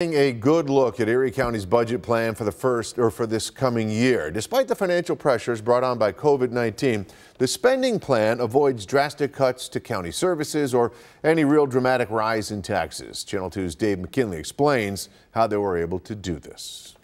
A good look at Erie County's budget plan for the first or for this coming year. Despite the financial pressures brought on by COVID-19, the spending plan avoids drastic cuts to county services or any real dramatic rise in taxes. Channel 2's Dave McKinley explains how they were able to do this.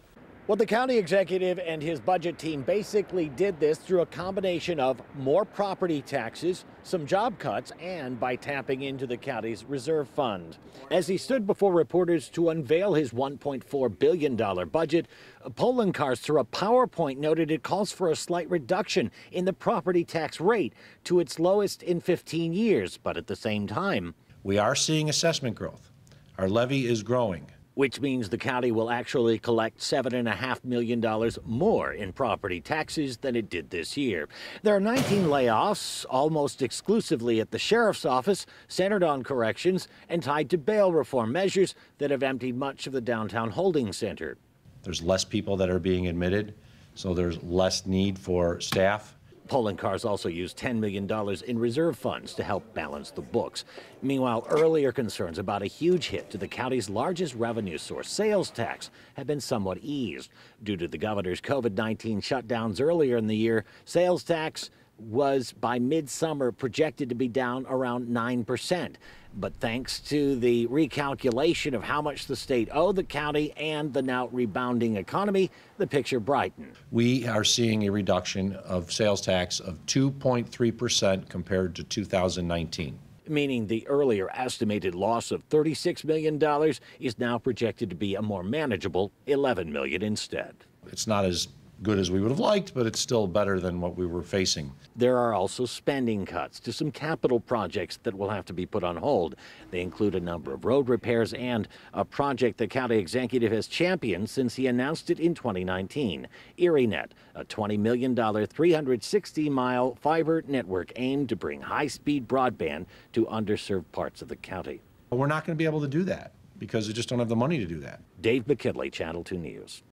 Well, the county executive and his budget team basically did this through a combination of more property taxes, some job cuts, and by tapping into the county's reserve fund. As he stood before reporters to unveil his $1.4 billion budget, Poloncarz through a PowerPoint noted it calls for a slight reduction in the property tax rate to its lowest in 15 years, but at the same time, we are seeing assessment growth. Our levy is growing which means the county will actually collect $7.5 million more in property taxes than it did this year. There are 19 layoffs, almost exclusively at the sheriff's office, centered on corrections and tied to bail reform measures that have emptied much of the downtown holding center. There's less people that are being admitted, so there's less need for staff. Poloncarz also used $10 million in reserve funds to help balance the books. Meanwhile, earlier concerns about a huge hit to the county's largest revenue source, sales tax, have been somewhat eased. Due to the governor's COVID 19 shutdowns earlier in the year, sales tax was by midsummer projected to be down around 9%. But thanks to the recalculation of how much the state owed the county and the now rebounding economy, the picture brightened. We are seeing a reduction of sales tax of 2.3% compared to 2019 meaning the earlier estimated loss of $36 million is now projected to be a more manageable 11 million instead. It's not as good as we would have liked, but it's still better than what we were facing. There are also spending cuts to some capital projects that will have to be put on hold. They include a number of road repairs and a project the county executive has championed since he announced it in 2019, ErieNet, a $20 million, 360-mile fiber network aimed to bring high-speed broadband to underserved parts of the county. We're not going to be able to do that because we just don't have the money to do that. Dave McKinley, Channel 2 News.